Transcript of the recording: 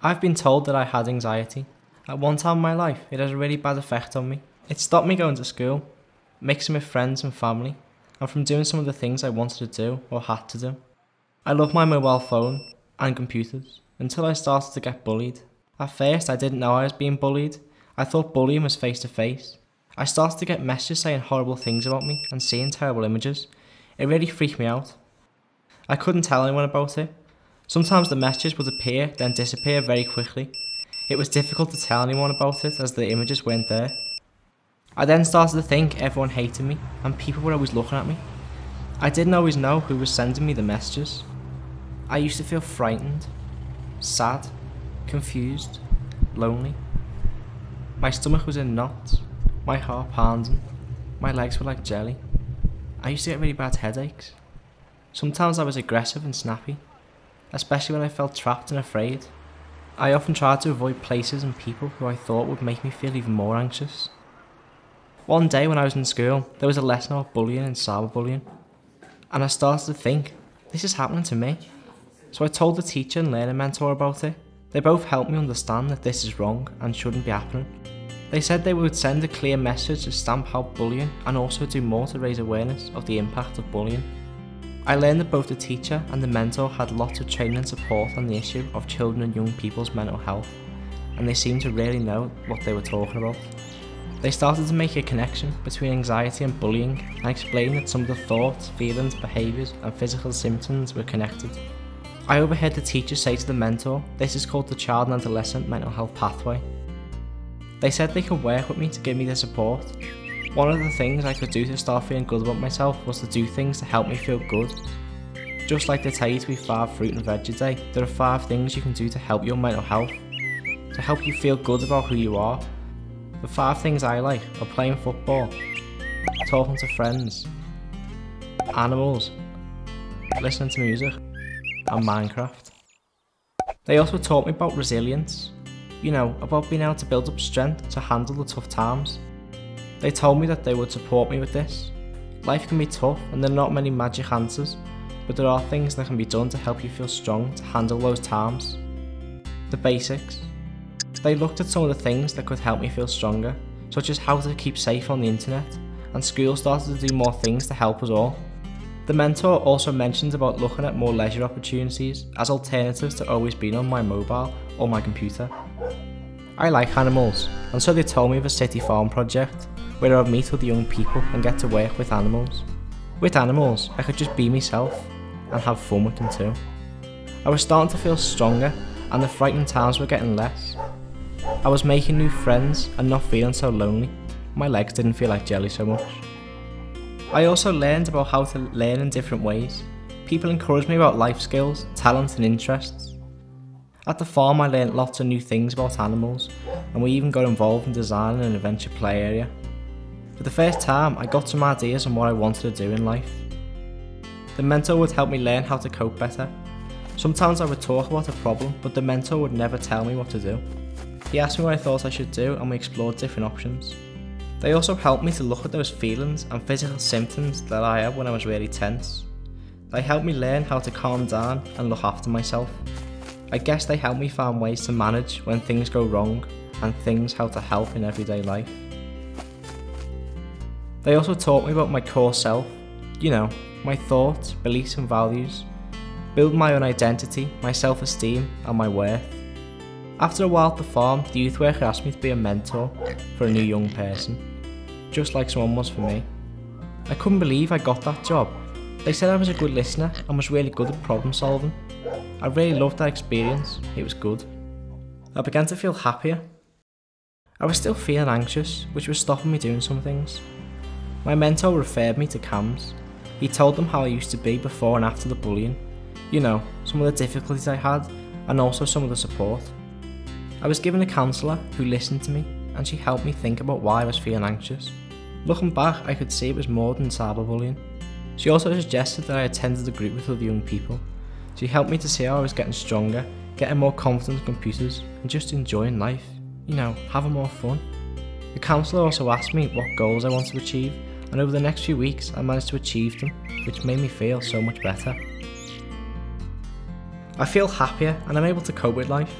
I've been told that I had anxiety. At one time in my life, it had a really bad effect on me. It stopped me going to school, mixing with friends and family, and from doing some of the things I wanted to do or had to do. I love my mobile phone and computers until I started to get bullied. At first, I didn't know I was being bullied. I thought bullying was face to face. I started to get messages saying horrible things about me and seeing terrible images. It really freaked me out. I couldn't tell anyone about it. Sometimes the messages would appear then disappear very quickly. It was difficult to tell anyone about it as the images weren't there. I then started to think everyone hated me and people were always looking at me. I didn't always know who was sending me the messages. I used to feel frightened, sad, confused, lonely. My stomach was in knots, my heart pounding, my legs were like jelly. I used to get really bad headaches. Sometimes I was aggressive and snappy, especially when I felt trapped and afraid. I often tried to avoid places and people who I thought would make me feel even more anxious. One day when I was in school, there was a lesson about bullying and cyberbullying, and I started to think, this is happening to me. So I told the teacher and learning mentor about it. They both helped me understand that this is wrong and shouldn't be happening. They said they would send a clear message to stamp out bullying and also do more to raise awareness of the impact of bullying. I learned that both the teacher and the mentor had lots of training and support on the issue of children and young people's mental health, and they seemed to really know what they were talking about. They started to make a connection between anxiety and bullying and explained that some of the thoughts, feelings, behaviours, and physical symptoms were connected. I overheard the teacher say to the mentor, this is called the child and adolescent mental health pathway. They said they could work with me to give me the support. One of the things I could do to start feeling good about myself was to do things to help me feel good. Just like they tell you to be five fruit and veg a day, there are five things you can do to help your mental health, to help you feel good about who you are. The five things I like are playing football, talking to friends, animals, listening to music, and Minecraft. They also taught me about resilience, you know, about being able to build up strength to handle the tough times. They told me that they would support me with this. Life can be tough and there are not many magic answers, but there are things that can be done to help you feel strong to handle those times. The basics. They looked at some of the things that could help me feel stronger, such as how to keep safe on the internet, and school started to do more things to help us all. The mentor also mentioned about looking at more leisure opportunities as alternatives to always being on my mobile or my computer. I like animals, and so they told me of a city farm project where I would meet with young people and get to work with animals. With animals, I could just be myself and have fun with them too. I was starting to feel stronger and the frightening times were getting less. I was making new friends and not feeling so lonely. My legs didn't feel like jelly so much. I also learned about how to learn in different ways. People encouraged me about life skills, talents and interests. At the farm I learned lots of new things about animals and we even got involved in designing an adventure play area. For the first time I got some ideas on what I wanted to do in life. The mentor would help me learn how to cope better. Sometimes I would talk about a problem but the mentor would never tell me what to do. He asked me what I thought I should do and we explored different options. They also helped me to look at those feelings and physical symptoms that I had when I was really tense. They helped me learn how to calm down and look after myself. I guess they helped me find ways to manage when things go wrong and things how to help in everyday life. They also taught me about my core self, you know, my thoughts, beliefs and values, build my own identity, my self-esteem and my worth. After a while at the farm, the youth worker asked me to be a mentor for a new young person, just like someone was for me. I couldn't believe I got that job. They said I was a good listener and was really good at problem solving. I really loved that experience, it was good. I began to feel happier. I was still feeling anxious, which was stopping me doing some things. My mentor referred me to CAMHS. He told them how I used to be before and after the bullying, you know, some of the difficulties I had, and also some of the support. I was given a counsellor who listened to me and she helped me think about why I was feeling anxious. Looking back, I could see it was more than cyberbullying. She also suggested that I attended a group with other young people. She helped me to see how I was getting stronger, getting more confident with computers, and just enjoying life. You know, having more fun. The counsellor also asked me what goals I wanted to achieve, and over the next few weeks I managed to achieve them, which made me feel so much better. I feel happier and I'm able to cope with life.